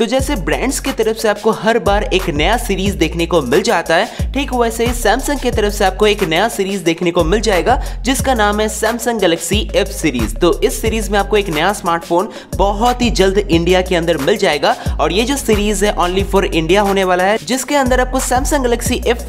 तो जैसे ब्रांड्स की तरफ़ से आपको हर बार एक नया सीरीज़ देखने को मिल जाता है, ठीक वैसे ही सैमसंग की तरफ़ से आपको एक नया सीरीज़ देखने को मिल जाएगा, जिसका नाम है सैमसंग गैलेक्सी एफ़ सीरीज़ तो इस सीरीज़ में आपको एक नया स्मार्टफ़ोन बहुत ही जल्द इंडिया के अंदर मिल जाएगा, और ये जो सीरीज़ है ओनली फॉर इंडिया होने वाला है, जिसके अंदर आपको सैमसंग गैलेक्सी एफ़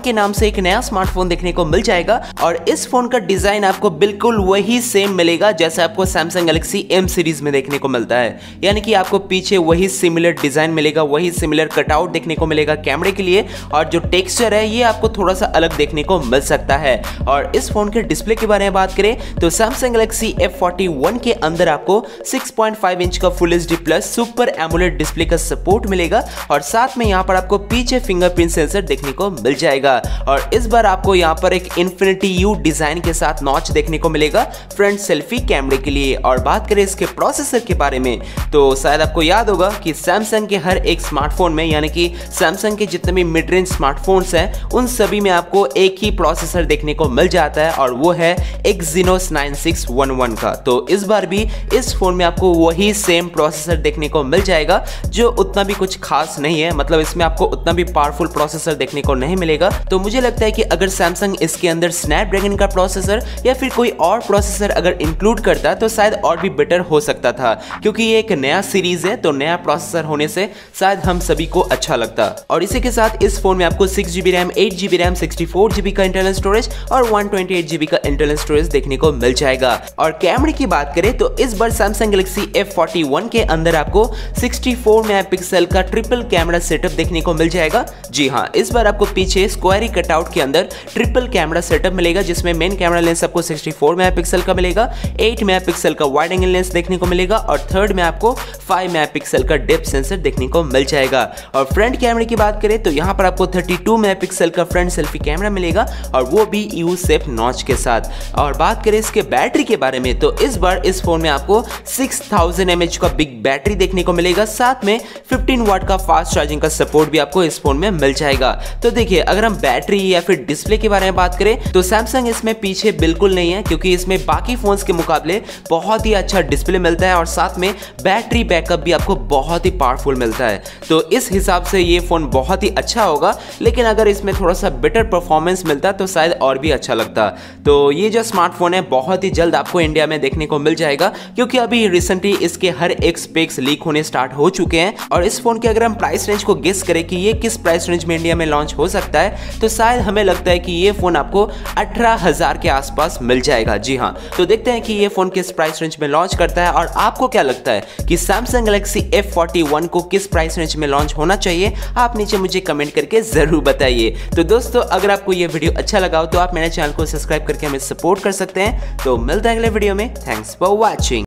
के नाम से एक नया स्मार्टफ़ोन देखने को मिल जाएगा, और इस फ़ोन का डिज़ाइन आपको बिल्कुल वही सेम मिलेगा जैसे आपको सैमसंग गैलेक्सी एम सीरीज़ में देखने को मिलता है। यानी कि आपको पीछे वही सिमिलर डिज़ाइन मिलेगा, वही सिमिलर कटआउट देखने को मिलेगा कैमरे के लिए और जो टेक्सचर है, ये आपको थोड़ा सा अलग देखने को मिल सकता है। और इस फ़ोन के डिस्प्ले के बारे में बात करें तो सैमसंग गैलेक्सी F41 के अंदर आपको 6.5 इंच का full H plus super AMOLED display का सपोर्ट मिलेगा और साथ में यहाँ पर आपको पीछे फिंगरप्रिंट सेंसर देखने को मिल जाएगा। और इस बार आपको यहाँ पर एक इन्फिनिटी यू डिज़ाइन के साथ नॉच देखने को मिलेगा फ्रंट सेल्फी कैमरे के लिए। और बात करें इसके प्रोसेसर के बारे में तो शायद आपको याद होगा कि सैमसंग के हर एक स्मार्टफ़ोन में, यानी कि सैमसंग के जितने भी मिड रेंज स्मार्टफोन्स हैं, उन सभी में आपको एक ही प्रोसेसर देखने को मिल जाता है और वो है Exynos 9611 का। तो इस बार भी इस फ़ोन में आपको वही सेम प्रोसेसर देखने को मिल जाएगा, जो उतना भी कुछ खास नहीं है। मतलब इसमें आपको उतना भी पावरफुल प्रोसेसर देखने को नहीं मिलेगा। तो मुझे लगता है कि अगर सैमसंग इसके अंदर स्नैपड्रैगन का प्रोसेसर या फिर कोई और प्रोसेसर अगर इंक्लूड करता तो शायद और भी बेटर हो सकता था, क्योंकि ये एक नया सीरीज़ है तो नया प्रोसेसर होने से शायद हम सभी को अच्छा लगता। और इसी के साथ इस फ़ोन में आपको six GB RAM eight GB RAM sixty four GB का इंटरनल स्टोरेज और वन ट्वेंटी एट जीबी का इंटरनल स्टोरेज देखने को मिल जाएगा। और कैमरे की बात करें तो इस बार सैमसंग गैलेक्सी F41 के अंदर आपको 64 मेगापिक्सल का ट्रिपल कैमरा सेटअप देखने को मिल जाएगा। जी हाँ इस बार आपको पीछे स्क्वायरी कटआउट के अंदर ट्रिपल कैमरा सेटअप मिलेगा, जिसमें मेन कैमरा लेंस आपको 64 मेगापिक्सल का मिलेगा 8 मेगापिक्सल का वाइड एंगल लेंस देखने को मिलेगा और थर्ड में आपको 5 मेगापिक्सल का डेप्थ सेंसर देखने को मिल जाएगा। और फ्रंट कैमरे की बात करें तो यहाँ पर आपको 32 मेगापिक्सल का फ्रंट सेल्फी कैमरा मिलेगा और वो भी यू सेफ़ नॉच के साथ। और बात करें इसके बैटरी के बारे में तो इस बार इस फ़ोन में आपको 6000 mAh का बिग बैटरी देखने को मिलेगा। साथ में 15 वाट का फास्ट चार्जिंग का सपोर्ट भी आपको इस फ़ोन में मिल जाएगा। तो देखिए, अगर हम बैटरी या फिर डिस्प्ले के बारे में बात करें तो सैमसंग इसमें पीछे बिल्कुल नहीं है, क्योंकि इसमें बाकी फोन्स के मुकाबले बहुत ही अच्छा डिस्प्ले मिलता है और साथ में बैटरी बैकअप भी आपको बहुत ही पावरफुल मिलता है। तो इस हिसाब से ये फ़ोन बहुत ही अच्छा होगा, लेकिन अगर इसमें थोड़ा सा बेटर परफॉर्मेंस मिलता तो शायद और भी अच्छा लगता। तो ये जो स्मार्टफ़ोन है, बहुत ही जल्द आपको इंडिया में देखने को मिल जाएगा, क्योंकि अभी रिसेंटली इसके हर एक स्पेक्स लीक होने स्टार्ट हो चुके हैं, और इस फ़ोन के अगर हम प्राइस रेंज को गेस करें कि ये किस प्राइस रेंज में इंडिया में लॉन्च हो सकता है तो शायद हमें लगता है कि ये फ़ोन आपको अठारह हज़ार के आसपास मिल जाएगा। जी हाँ तो देखते हैं कि ये फ़ोन किस प्राइस रेंज में लॉन्च करता है, और आपको क्या लगता है कि सैमसंग गैलेक्सी F41 को किस प्राइस रेंज में लॉन्च होना चाहिए, आप नीचे मुझे कमेंट करके ज़रूर बताइए। तो दोस्तों, अगर आपको यह वीडियो अच्छा लगा हो तो आप मेरे चैनल को सब्सक्राइब करके हमें सपोर्ट कर सकते हैं। तो मिलते हैं अगले वीडियो में। Thanks for watching